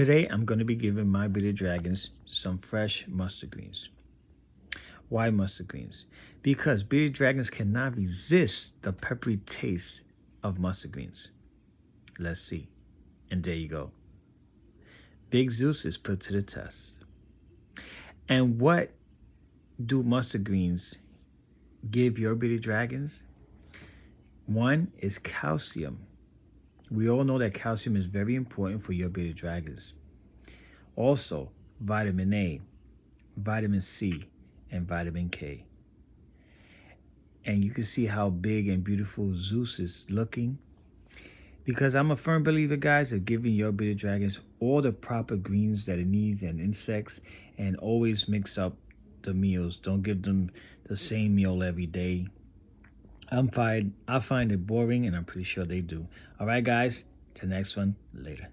Today, I'm going to be giving my bearded dragons some fresh mustard greens. Why mustard greens? Because bearded dragons cannot resist the peppery taste of mustard greens. Let's see. And there you go. Big Zeus is put to the test. And what do mustard greens give your bearded dragons? One is calcium. We all know that calcium is very important for your bearded dragons. Also, vitamin A, vitamin C, and vitamin K. And you can see how big and beautiful Zeus is looking. Because I'm a firm believer, guys, of giving your bearded dragons all the proper greens that it needs and insects and always mix up the meals. Don't give them the same meal every day. I'm fine. I find it boring, and I'm pretty sure they do. All right, guys. The next one. Later.